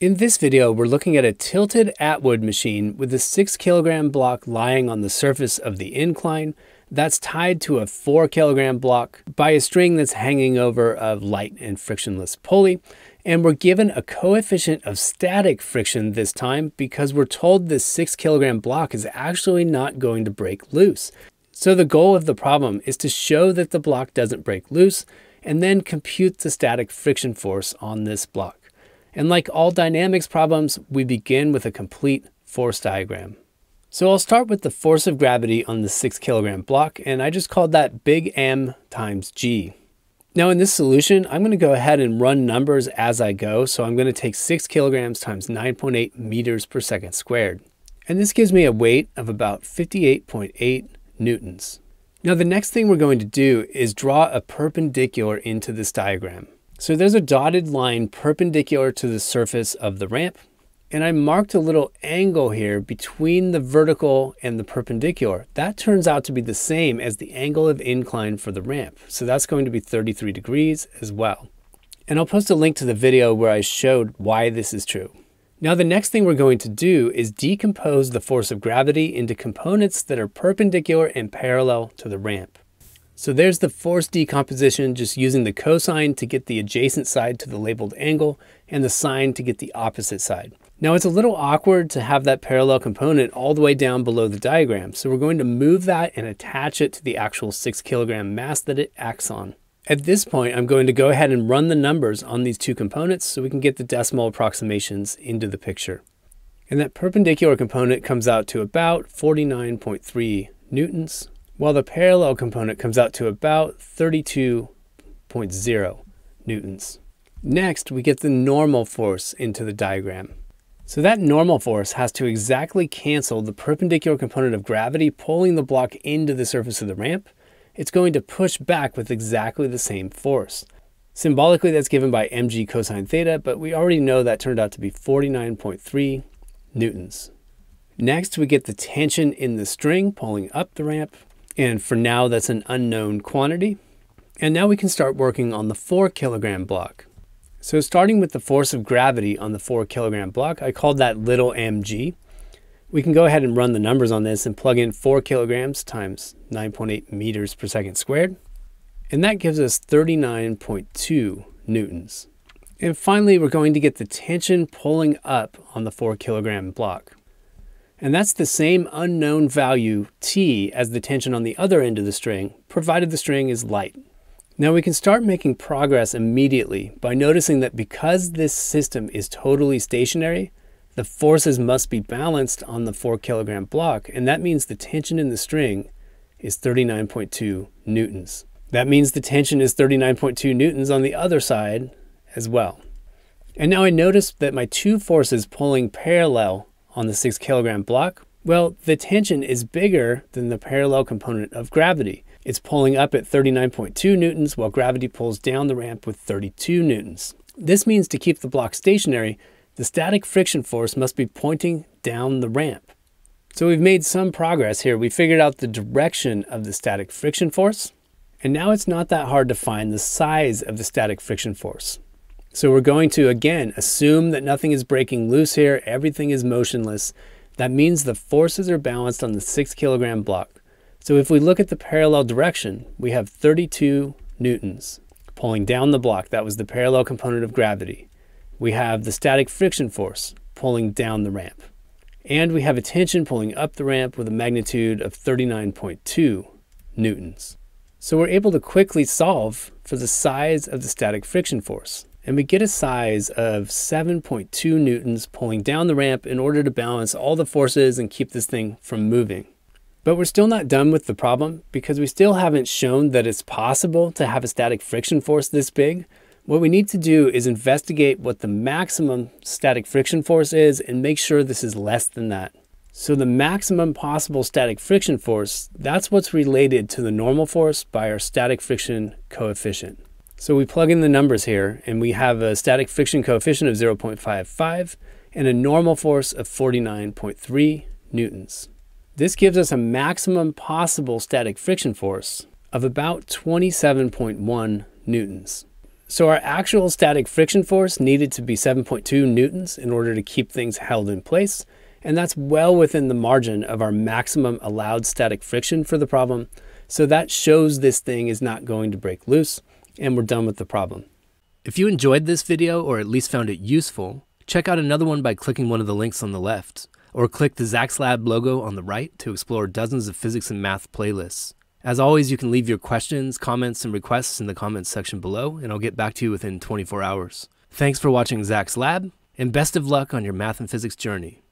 In this video, we're looking at a tilted Atwood machine with a 6 kilogram block lying on the surface of the incline that's tied to a 4 kilogram block by a string that's hanging over a light and frictionless pulley. And we're given a coefficient of static friction this time because we're told this 6 kilogram block is actually not going to break loose. So the goal of the problem is to show that the block doesn't break loose and then compute the static friction force on this block. And like all dynamics problems, we begin with a complete force diagram. So I'll start with the force of gravity on the 6 kilogram block, and I just called that big M times G. Now in this solution, I'm going to go ahead and run numbers as I go, so I'm going to take 6 kilograms times 9.8 meters per second squared. And this gives me a weight of about 58.8 newtons. Now the next thing we're going to do is draw a perpendicular into this diagram. So there's a dotted line perpendicular to the surface of the ramp. And I marked a little angle here between the vertical and the perpendicular. That turns out to be the same as the angle of incline for the ramp. So that's going to be 33 degrees as well. And I'll post a link to the video where I showed why this is true. Now the next thing we're going to do is decompose the force of gravity into components that are perpendicular and parallel to the ramp. So there's the force decomposition, just using the cosine to get the adjacent side to the labeled angle and the sine to get the opposite side. Now it's a little awkward to have that parallel component all the way down below the diagram. So we're going to move that and attach it to the actual six kilogram mass that it acts on. At this point, I'm going to go ahead and run the numbers on these two components so we can get the decimal approximations into the picture. And that perpendicular component comes out to about 49.3 newtons, while the parallel component comes out to about 32.0 newtons. Next, we get the normal force into the diagram. So that normal force has to exactly cancel the perpendicular component of gravity pulling the block into the surface of the ramp. It's going to push back with exactly the same force. Symbolically, that's given by mg cosine theta, but we already know that turned out to be 49.3 newtons. Next, we get the tension in the string pulling up the ramp. And for now, that's an unknown quantity. And now we can start working on the four kilogram block. So starting with the force of gravity on the four kilogram block, I called that little mg. We can go ahead and run the numbers on this and plug in four kilograms times 9.8 meters per second squared. And that gives us 39.2 newtons. And finally, we're going to get the tension pulling up on the four kilogram block. And that's the same unknown value T as the tension on the other end of the string, provided the string is light. Now we can start making progress immediately by noticing that because this system is totally stationary, the forces must be balanced on the 4 kilogram block, and that means the tension in the string is 39.2 newtons. That means the tension is 39.2 newtons on the other side as well. And now I notice that my two forces pulling parallel on the 6 kilogram block? Well, the tension is bigger than the parallel component of gravity. It's pulling up at 39.2 newtons while gravity pulls down the ramp with 32 newtons. This means to keep the block stationary, the static friction force must be pointing down the ramp. So we've made some progress here. We figured out the direction of the static friction force, and now it's not that hard to find the size of the static friction force. So we're going to, again, assume that nothing is breaking loose here, everything is motionless. That means the forces are balanced on the six kilogram block. So if we look at the parallel direction, we have 32 newtons pulling down the block. That was the parallel component of gravity. We have the static friction force pulling down the ramp. And we have a tension pulling up the ramp with a magnitude of 39.2 newtons. So we're able to quickly solve for the size of the static friction force and we get a size of 7.2 newtons pulling down the ramp in order to balance all the forces and keep this thing from moving. But we're still not done with the problem because we still haven't shown that it's possible to have a static friction force this big. What we need to do is investigate what the maximum static friction force is and make sure this is less than that. So the maximum possible static friction force, that's what's related to the normal force by our static friction coefficient. So we plug in the numbers here and we have a static friction coefficient of 0.55 and a normal force of 49.3 newtons. This gives us a maximum possible static friction force of about 27.1 newtons. So our actual static friction force needed to be 7.2 newtons in order to keep things held in place, and that's well within the margin of our maximum allowed static friction for the problem. So that shows this thing is not going to break loose, and we're done with the problem. If you enjoyed this video or at least found it useful, check out another one by clicking one of the links on the left, or click the Zak's ZaxLab logo on the right to explore dozens of physics and math playlists. As always, you can leave your questions, comments, and requests in the comments section below, and I'll get back to you within 24 hours. Thanks for watching Zak's Lab, and best of luck on your math and physics journey.